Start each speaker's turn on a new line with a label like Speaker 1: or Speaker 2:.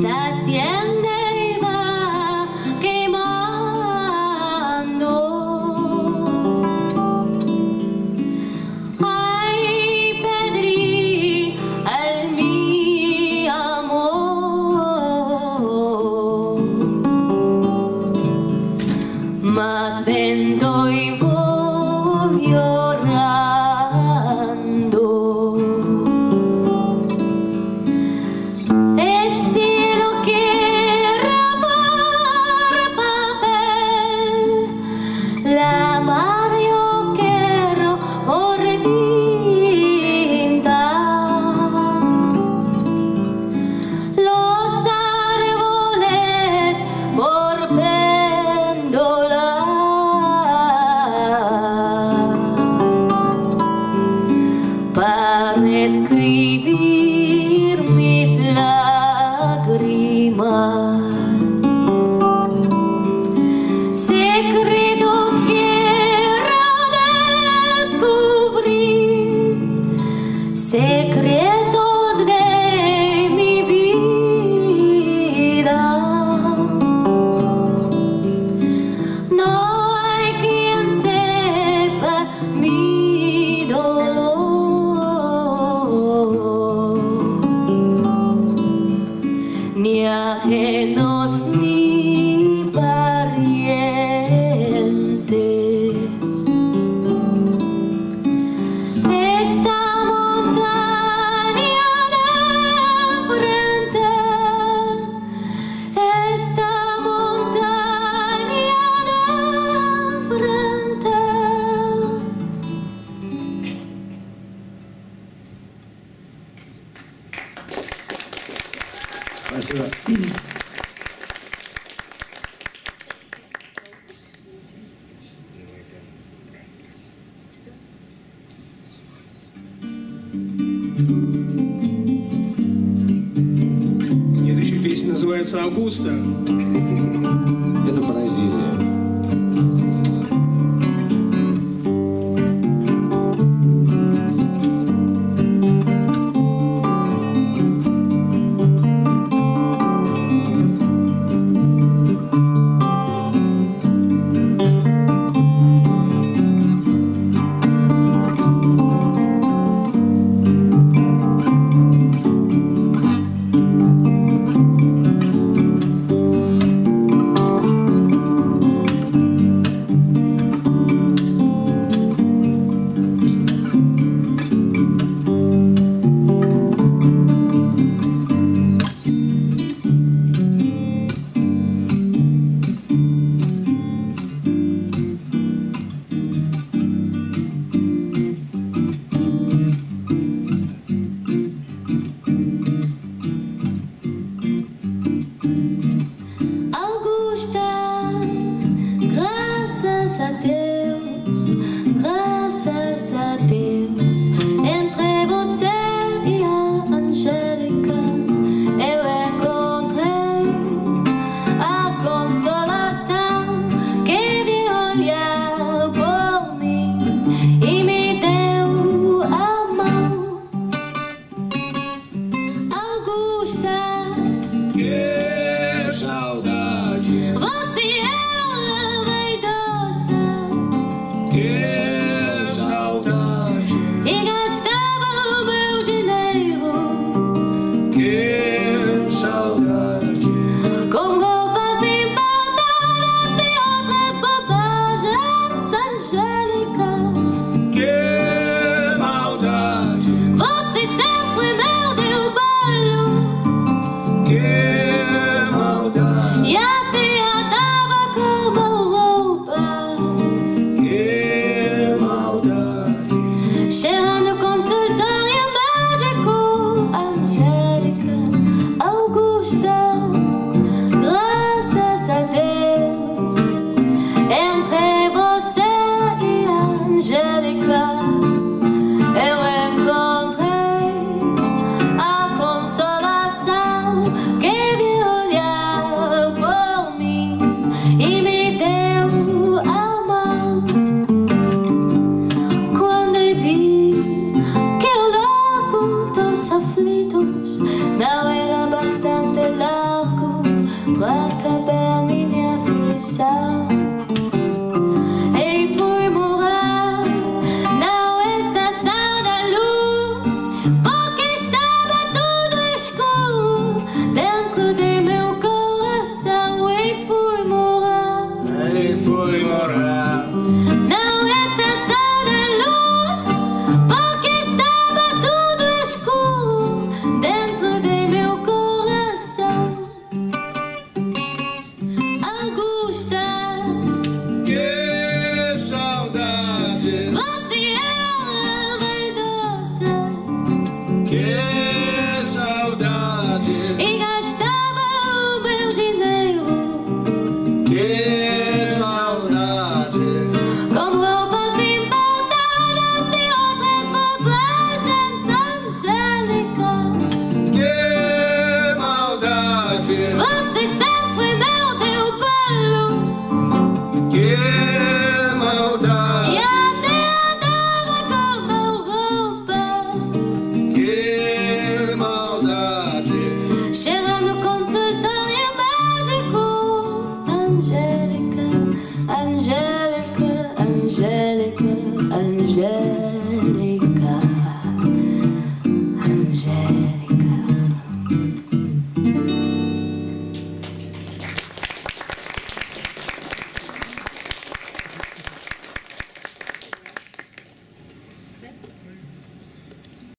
Speaker 1: inside. viaje nos dio.
Speaker 2: Спасибо. Следующая песня называется «Августа». Это Бразилия.
Speaker 1: Jesús navega bastante largo para caber a minha aflição.